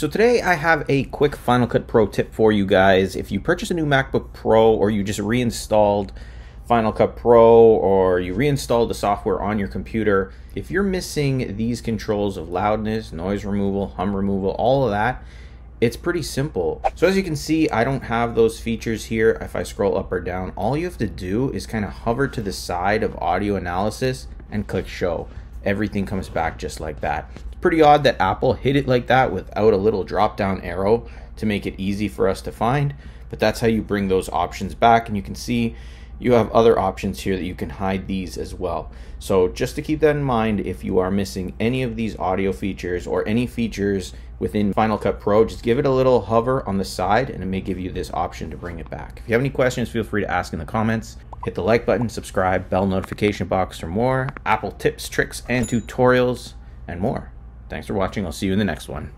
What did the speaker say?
So today I have a quick Final Cut Pro tip for you guys. If you purchase a new MacBook Pro or you just reinstalled Final Cut Pro or you reinstalled the software on your computer, if you're missing these controls of loudness, noise removal, hum removal, all of that, it's pretty simple. So as you can see, I don't have those features here. If I scroll up or down, all you have to do is kind of hover to the side of audio analysis and click show. Everything comes back just like that. It's pretty odd that Apple hid it like that without a little drop down arrow to make it easy for us to find. But that's how you bring those options back. And you can see you have other options here that you can hide these as well. So just to keep that in mind, if you are missing any of these audio features or any features within Final Cut Pro, just give it a little hover on the side and it may give you this option to bring it back. If you have any questions, feel free to ask in the comments. Hit the like button, subscribe, bell notification box for more Apple tips, tricks, and tutorials, and more. Thanks for watching. I'll see you in the next one.